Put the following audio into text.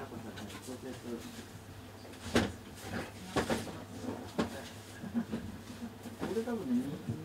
これ多分ね。